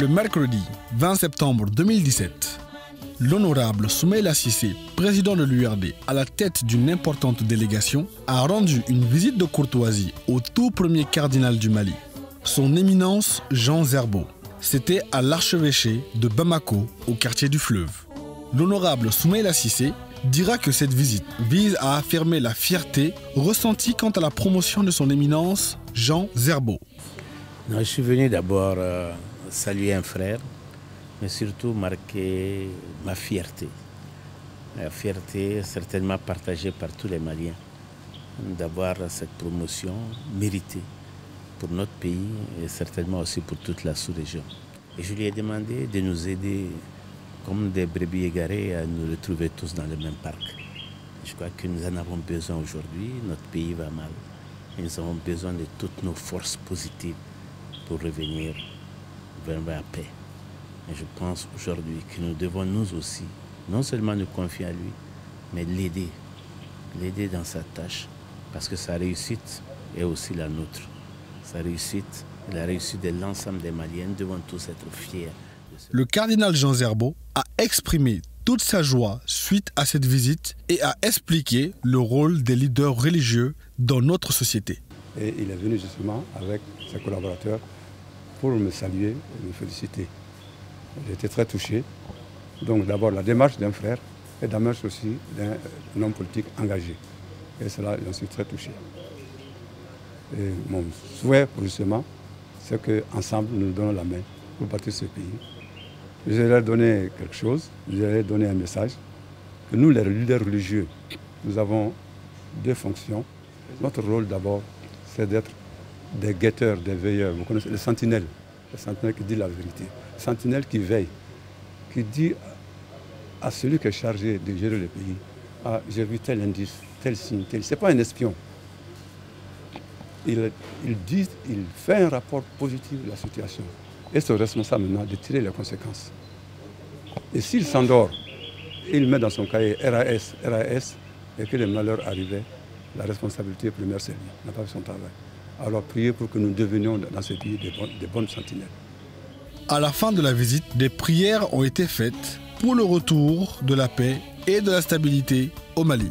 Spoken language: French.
Le mercredi 20 septembre 2017, l'honorable Soumaïla Sissé, président de l'URD, à la tête d'une importante délégation, a rendu une visite de courtoisie au tout premier cardinal du Mali, son éminence Jean Zerbo. C'était à l'archevêché de Bamako, au quartier du fleuve. L'honorable Soumaïla Sissé dira que cette visite vise à affirmer la fierté ressentie quant à la promotion de son éminence Jean Zerbo. je suis venu d'abord euh, saluer un frère, mais surtout marquer ma fierté. La fierté certainement partagée par tous les Maliens d'avoir cette promotion méritée pour notre pays et certainement aussi pour toute la sous-région. Et je lui ai demandé de nous aider comme des brebis égarées à nous retrouver tous dans le même parc. Je crois que nous en avons besoin aujourd'hui, notre pays va mal. Et nous avons besoin de toutes nos forces positives pour revenir vers la paix. Et je pense aujourd'hui que nous devons nous aussi, non seulement nous confier à lui, mais l'aider, l'aider dans sa tâche, parce que sa réussite est aussi la nôtre. Sa réussite, la réussite de l'ensemble des Maliens, nous devons tous être fiers. Le cardinal Jean Zerbo a exprimé toute sa joie suite à cette visite et a expliqué le rôle des leaders religieux dans notre société. Et il est venu justement avec ses collaborateurs pour me saluer et me féliciter. Été très touché. Donc d'abord la démarche d'un frère et aussi d'un homme politique engagé. Et cela, j'en suis très touché. Et mon souhait justement, c'est qu'ensemble, nous donnons la main pour bâtir ce pays. Je leur donner quelque chose, je leur donner un message, que nous, les leaders religieux, nous avons deux fonctions. Notre rôle d'abord, c'est d'être des guetteurs, des veilleurs. Vous connaissez les sentinelles, les sentinelles qui dit la vérité. Les sentinelles qui veillent, qui dit à celui qui est chargé de gérer le pays, ah, j'ai vu tel indice, tel signe, tel... Ce n'est pas un espion. Il, il, dit, il fait un rapport positif de la situation. Et c'est responsable maintenant de tirer les conséquences. Et s'il s'endort, il met dans son cahier RAS, RAS, et que le malheur arrivait, la responsabilité première, c'est lui, il n'a pas fait son travail. Alors priez pour que nous devenions dans ce pays des bonnes, des bonnes sentinelles. À la fin de la visite, des prières ont été faites pour le retour de la paix et de la stabilité au Mali.